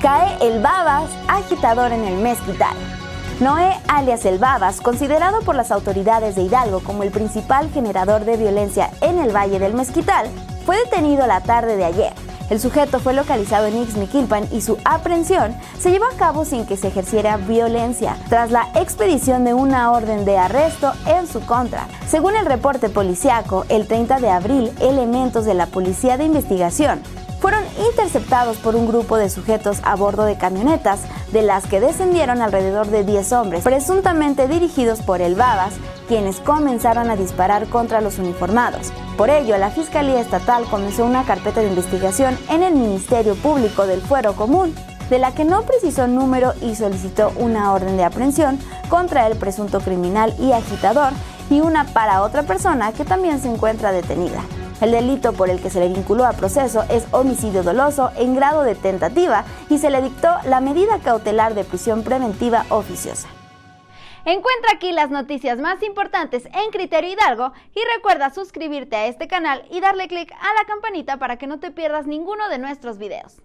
Cae el Babas, agitador en el mezquital. Noé, alias el Babas, considerado por las autoridades de Hidalgo como el principal generador de violencia en el Valle del Mezquital, fue detenido la tarde de ayer. El sujeto fue localizado en Ixmiquilpan y su aprehensión se llevó a cabo sin que se ejerciera violencia, tras la expedición de una orden de arresto en su contra. Según el reporte policiaco, el 30 de abril, elementos de la Policía de Investigación fueron interceptados por un grupo de sujetos a bordo de camionetas, de las que descendieron alrededor de 10 hombres, presuntamente dirigidos por el Babas, quienes comenzaron a disparar contra los uniformados. Por ello, la Fiscalía Estatal comenzó una carpeta de investigación en el Ministerio Público del Fuero Común, de la que no precisó número y solicitó una orden de aprehensión contra el presunto criminal y agitador y una para otra persona que también se encuentra detenida. El delito por el que se le vinculó a proceso es homicidio doloso en grado de tentativa y se le dictó la medida cautelar de prisión preventiva oficiosa. Encuentra aquí las noticias más importantes en Criterio Hidalgo y recuerda suscribirte a este canal y darle clic a la campanita para que no te pierdas ninguno de nuestros videos.